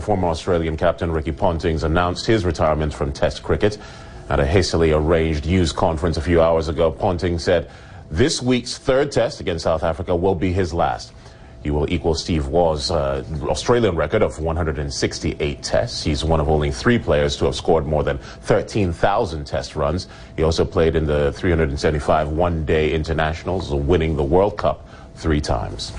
former Australian captain Ricky Ponting's announced his retirement from Test cricket. At a hastily arranged news conference a few hours ago, Ponting said this week's third Test against South Africa will be his last. He will equal Steve Waugh's uh, Australian record of 168 tests. He's one of only three players to have scored more than 13,000 test runs. He also played in the 375 one-day internationals, winning the World Cup three times.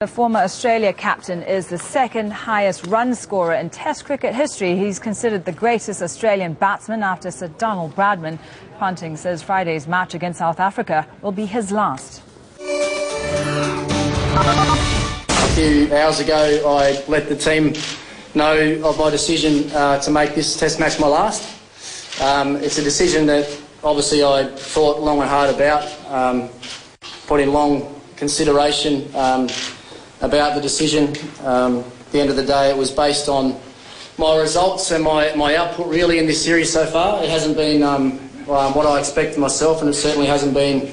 The former Australia captain is the second highest run scorer in Test cricket history. He's considered the greatest Australian batsman after Sir Donald Bradman. Ponting says Friday's match against South Africa will be his last. A few hours ago, I let the team know of my decision uh, to make this Test match my last. Um, it's a decision that obviously I thought long and hard about, um, put in long consideration. Um, about the decision. Um, at the end of the day, it was based on my results and my, my output really in this series so far. It hasn't been um, um, what I expected myself, and it certainly hasn't been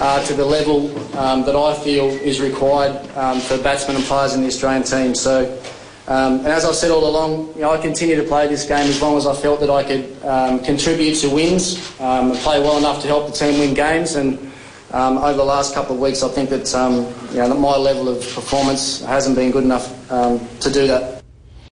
uh, to the level um, that I feel is required um, for batsmen and players in the Australian team. So, um, and as I've said all along, you know, I continue to play this game as long as I felt that I could contribute to wins and play well enough to help the team win games. And um, over the last couple of weeks, I think that, um, you know, that my level of performance hasn't been good enough um, to do that.